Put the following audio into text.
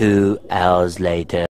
Two hours later.